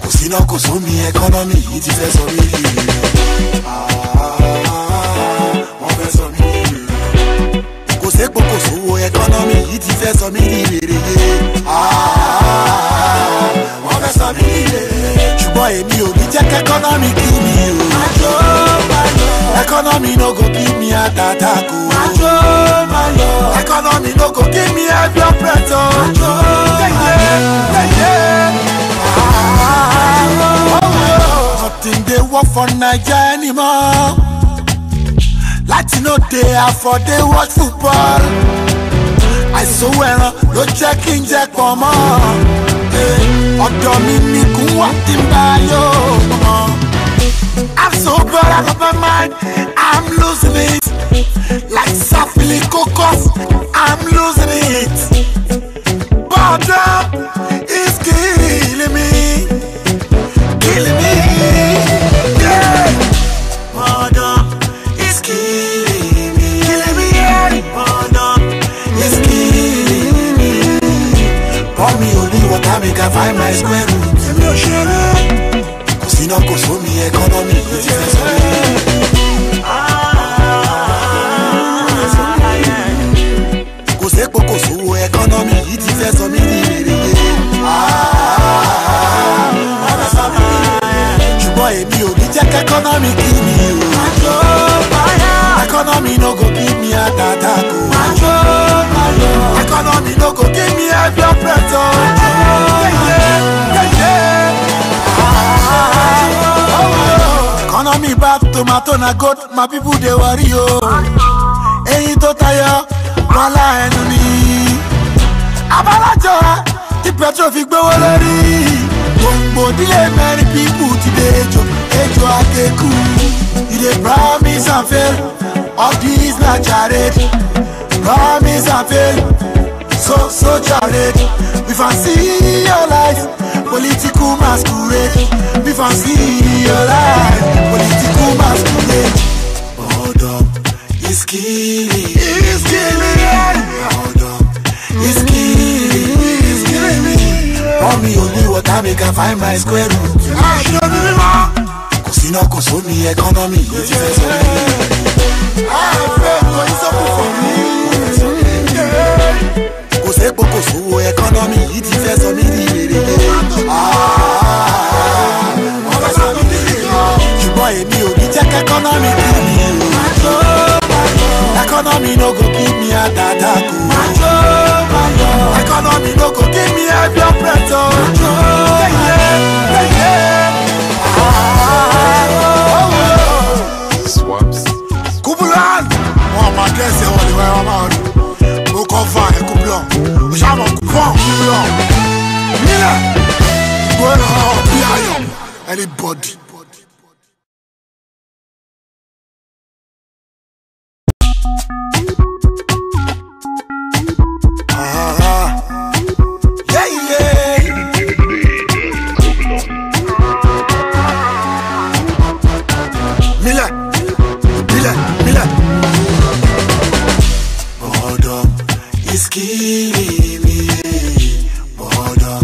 kò síná kò sómi ẹkọ́nọ́mì yìí ti fẹ́ sọ mí di ah, èèyàn wọ́n fẹ́ sọ mí di èèyàn kò sépo kò sówó ẹkọ́nọ́mì yìí ti fẹ́ sọ mí di wèrèyé ah, wọ́n fẹ́ sọ mí di wèrèyé ṣùgbọ́n èmi ò ní jẹ́ kẹ́kọ́nọ́mì kí mi o ẹkọ́nọ́mì no go give me àtàtà kò. for naija anymore láti no dey afford dey watch football àìsówó ẹran ló jẹ́ kí n jẹ pọ̀ mọ́ eh, ọ̀dọ̀ mi nìkú wà tí n bá yóò mọ́. I'm so proud out of my mind, I'm losing it. Like Sapphire Cocos, I'm losing it. Bọ́dọ̀. make I find my square root. Èmi ò ṣeré. Kò sí náà kò sómi ẹ̀kọ́nọ́mì ló ti fẹ́ sọ mí. Kò sépo kò sówó ẹ̀kọ́nọ́mì yìí ti fẹ́ sọ mí ní ìrèrè. Ṣùgbọ́n èmi ò ní jẹ́ kẹ́kọ́nọ́mì kí mi o. no go Indomie bath tomato na goat my people dey worry o. Eyín tó tayọ wọn lá ẹnu ni. Abálájọ tí petrol fi gbówó lórí. Gbòǹgbò dílé mẹ́rin pípù ti dé ejò, ejò akéku. promise and fail, all these na charade. Promise and fail, so so charade. We fancy your life, political masquerade. We fancy your life. masquerade. Hold up, it's killing. It's killing. Hold up, it's killing. It's killing me. Pour me only water, make I find my square root. I should be more. Kò sí náà kò sómi ẹkọ́nọ́mì yìí ti fẹ́ sọ mí. Àfẹ́ kò ní sọ́kù fún mi. Kò sépo kò sówó ẹkọ́nọ́mì yìí ti fẹ́ sọ mí ní èrè. Ọ̀rọ̀ sọ mí ní èrè. Ṣùgbọ́n èmi ò economy me. tell eh, you oh. economy no go give me a dada go oh. economy no go give me a pure breath o. kubulan wọn ma kẹsẹ wọn ni wọn ma rí mo kọ fa ẹ eh, kubulan o ṣàmọ kubulan kubulan nílẹ gbọdọ bí ayọ anybody. mílẹ̀ mílẹ̀ mílẹ̀. bọ́dọ̀ is killing me bọ́dọ̀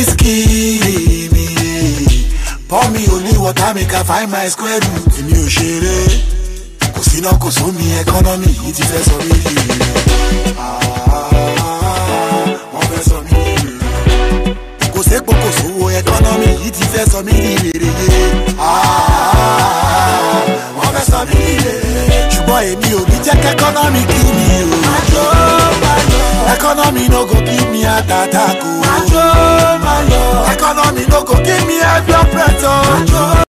is killing me. pọ́n mi ò ní wọ́tá mi ká find my square root èmi ò ṣeré kò síná kò sómi ẹkọ́nọ́mì yìí ti fẹ́ sọ mí rí ah, i. wọ́n fẹ́ sọ mí rí i. kò sépo kò sówó ẹkọ́nọ́mì yìí ti fẹ́ sọ mí economy kill me o economy no go give me heart attack o economy no go give me high blood pressure.